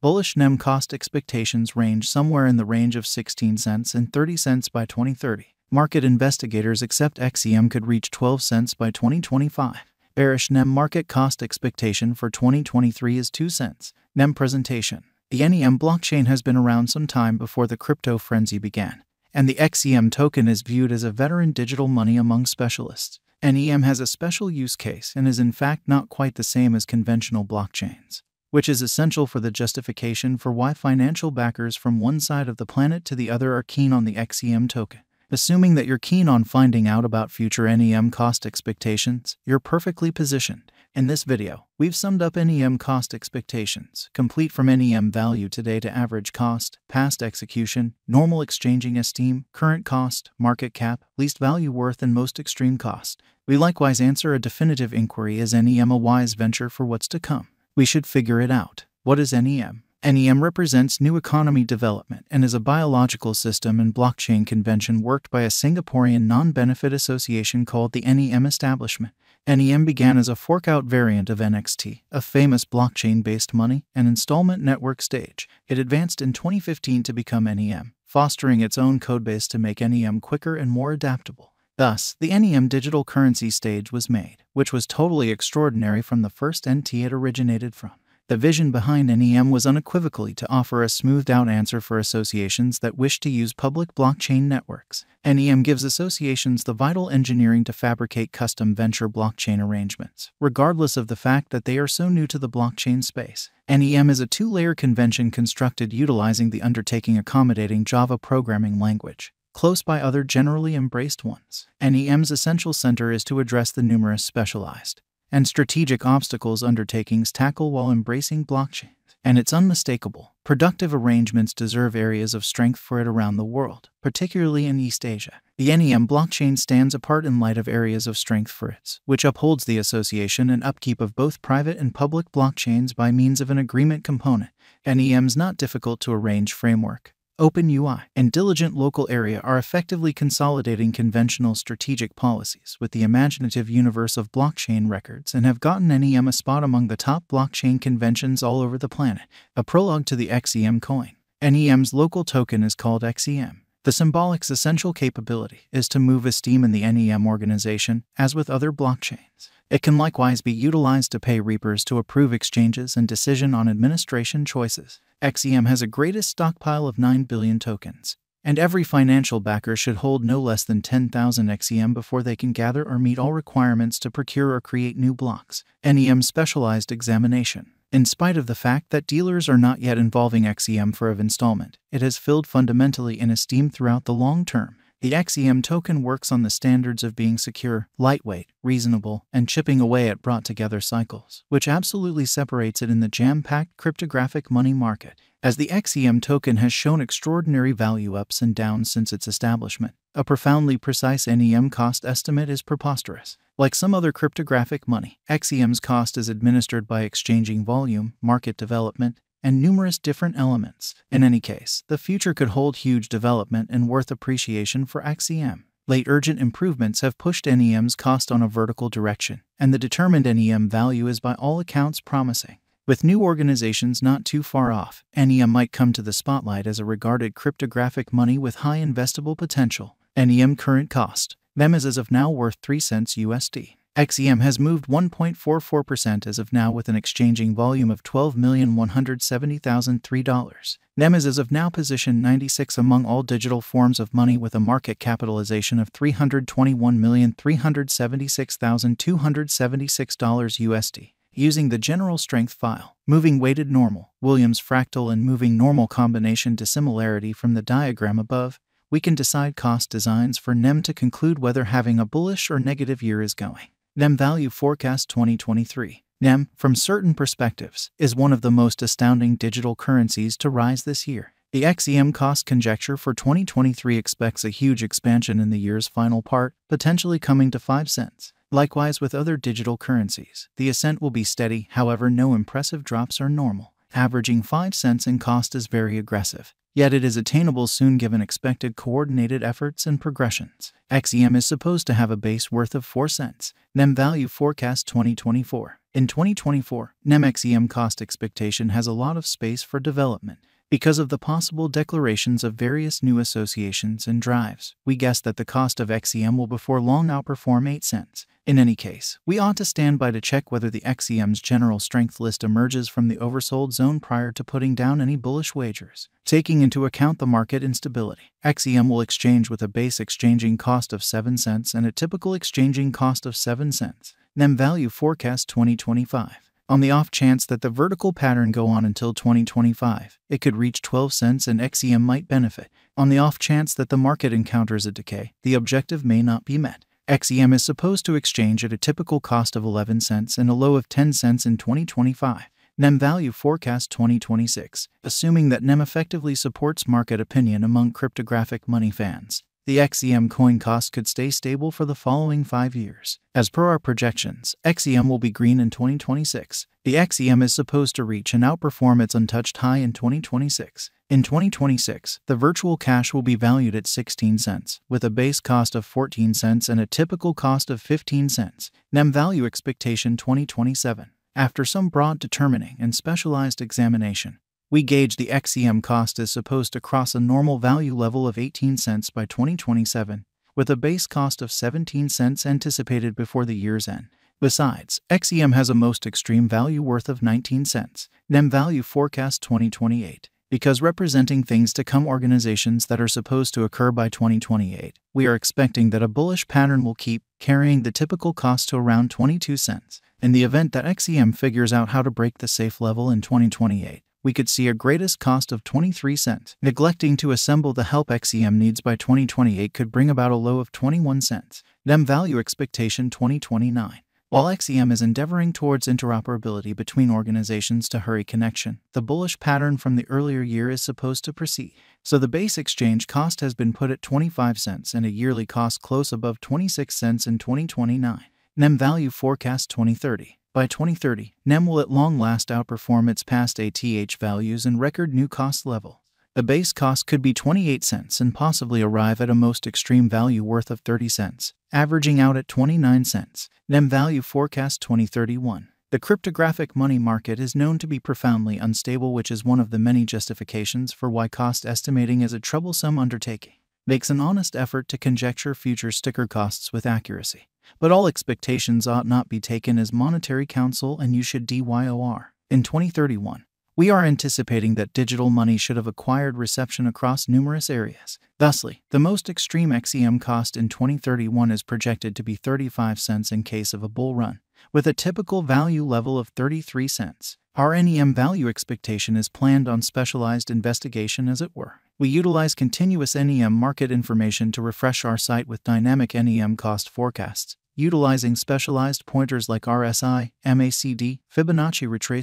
Bullish NEM cost expectations range somewhere in the range of 16 cents and 30 cents by 2030. Market investigators accept XEM could reach 12 cents by 2025. Bearish NEM market cost expectation for 2023 is 2 cents. NEM presentation. The NEM blockchain has been around some time before the crypto frenzy began, and the XEM token is viewed as a veteran digital money among specialists. NEM has a special use case and is in fact not quite the same as conventional blockchains, which is essential for the justification for why financial backers from one side of the planet to the other are keen on the XEM token. Assuming that you're keen on finding out about future NEM cost expectations, you're perfectly positioned. In this video, we've summed up NEM cost expectations, complete from NEM value today to average cost, past execution, normal exchanging esteem, current cost, market cap, least value worth, and most extreme cost. We likewise answer a definitive inquiry is NEM a wise venture for what's to come? We should figure it out. What is NEM? NEM represents new economy development and is a biological system and blockchain convention worked by a Singaporean non benefit association called the NEM Establishment. NEM began as a fork-out variant of NXT, a famous blockchain-based money and installment network stage. It advanced in 2015 to become NEM, fostering its own codebase to make NEM quicker and more adaptable. Thus, the NEM digital currency stage was made, which was totally extraordinary from the first NT it originated from. The vision behind NEM was unequivocally to offer a smoothed out answer for associations that wish to use public blockchain networks. NEM gives associations the vital engineering to fabricate custom venture blockchain arrangements, regardless of the fact that they are so new to the blockchain space. NEM is a two layer convention constructed utilizing the undertaking accommodating Java programming language close by other generally embraced ones. NEM's essential center is to address the numerous specialized and strategic obstacles undertakings tackle while embracing blockchains. And it's unmistakable. Productive arrangements deserve areas of strength for it around the world, particularly in East Asia. The NEM blockchain stands apart in light of areas of strength for its, which upholds the association and upkeep of both private and public blockchains by means of an agreement component. NEM's not difficult to arrange framework, OpenUI, and Diligent Local Area are effectively consolidating conventional strategic policies with the imaginative universe of blockchain records and have gotten NEM a spot among the top blockchain conventions all over the planet. A prologue to the XEM coin. NEM's local token is called XEM. The symbolic's essential capability is to move esteem in the NEM organization, as with other blockchains. It can likewise be utilized to pay reapers to approve exchanges and decision on administration choices. XEM has a greatest stockpile of 9 billion tokens, and every financial backer should hold no less than 10,000 XEM before they can gather or meet all requirements to procure or create new blocks. NEM specialized examination. In spite of the fact that dealers are not yet involving XEM for of installment, it has filled fundamentally in esteem throughout the long term. The XEM token works on the standards of being secure, lightweight, reasonable, and chipping away at brought together cycles, which absolutely separates it in the jam packed cryptographic money market. As the XEM token has shown extraordinary value ups and downs since its establishment, a profoundly precise NEM cost estimate is preposterous. Like some other cryptographic money, XEM's cost is administered by exchanging volume, market development, and numerous different elements. In any case, the future could hold huge development and worth appreciation for XEM. Late urgent improvements have pushed NEM's cost on a vertical direction, and the determined NEM value is by all accounts promising. With new organizations not too far off, NEM might come to the spotlight as a regarded cryptographic money with high investable potential. NEM current cost. NEM is as of now worth 3 cents USD. XEM has moved 1.44% as of now with an exchanging volume of $12,170,003. NEM is as of now position 96 among all digital forms of money with a market capitalization of $321,376,276 USD. Using the general strength file, moving weighted normal, Williams fractal and moving normal combination dissimilarity from the diagram above, we can decide cost designs for NEM to conclude whether having a bullish or negative year is going. NEM Value Forecast 2023. NEM, from certain perspectives, is one of the most astounding digital currencies to rise this year. The XEM cost conjecture for 2023 expects a huge expansion in the year's final part, potentially coming to 5 cents. Likewise, with other digital currencies, the ascent will be steady, however, no impressive drops are normal. Averaging 5 cents in cost is very aggressive. yet it is attainable soon given expected coordinated efforts and progressions. XEM is supposed to have a base worth of 4 cents. NEM Value Forecast 2024 In 2024, NEM XEM cost expectation has a lot of space for development. Because of the possible declarations of various new associations and drives, we guess that the cost of XEM will before long outperform 8 cents. In any case, we ought to stand by to check whether the XEM's general strength list emerges from the oversold zone prior to putting down any bullish wagers. Taking into account the market instability, XEM will exchange with a base exchanging cost of 7 cents and a typical exchanging cost of 7 cents. NEM Value Forecast 2025 on the off chance that the vertical pattern go on until 2025, it could reach 12 cents and XEM might benefit. On the off chance that the market encounters a decay, the objective may not be met. XEM is supposed to exchange at a typical cost of 11 cents and a low of 10 cents in 2025. NEM Value Forecast 2026, assuming that NEM effectively supports market opinion among cryptographic money fans the XEM coin cost could stay stable for the following five years. As per our projections, XEM will be green in 2026. The XEM is supposed to reach and outperform its untouched high in 2026. In 2026, the virtual cash will be valued at 16 cents, with a base cost of 14 cents and a typical cost of 15 cents. NEM Value Expectation 2027. After some broad determining and specialized examination, we gauge the XEM cost is supposed to cross a normal value level of 18 cents by 2027, with a base cost of 17 cents anticipated before the year's end. Besides, XEM has a most extreme value worth of 19 cents. NEM Value Forecast 2028. Because representing things to come organizations that are supposed to occur by 2028, we are expecting that a bullish pattern will keep carrying the typical cost to around 22 cents. In the event that XEM figures out how to break the safe level in 2028, we could see a greatest cost of 23 cents. Neglecting to assemble the help XEM needs by 2028 could bring about a low of 21 cents. NEM Value Expectation 2029. While XEM is endeavoring towards interoperability between organizations to hurry connection, the bullish pattern from the earlier year is supposed to proceed. So the base exchange cost has been put at 25 cents and a yearly cost close above 26 cents in 2029. NEM Value Forecast 2030. By 2030, NEM will at long last outperform its past ATH values and record new cost level. The base cost could be 28 cents and possibly arrive at a most extreme value worth of 30 cents, averaging out at 29 cents. NEM Value Forecast 2031. The cryptographic money market is known to be profoundly unstable, which is one of the many justifications for why cost estimating is a troublesome undertaking. Makes an honest effort to conjecture future sticker costs with accuracy. But all expectations ought not be taken as monetary counsel and you should DYOR. In 2031, we are anticipating that digital money should have acquired reception across numerous areas. Thusly, the most extreme XEM cost in 2031 is projected to be 35 cents in case of a bull run, with a typical value level of 33 cents. Our NEM value expectation is planned on specialized investigation, as it were. We utilize continuous NEM market information to refresh our site with dynamic NEM cost forecasts, utilizing specialized pointers like RSI, MACD, Fibonacci retrace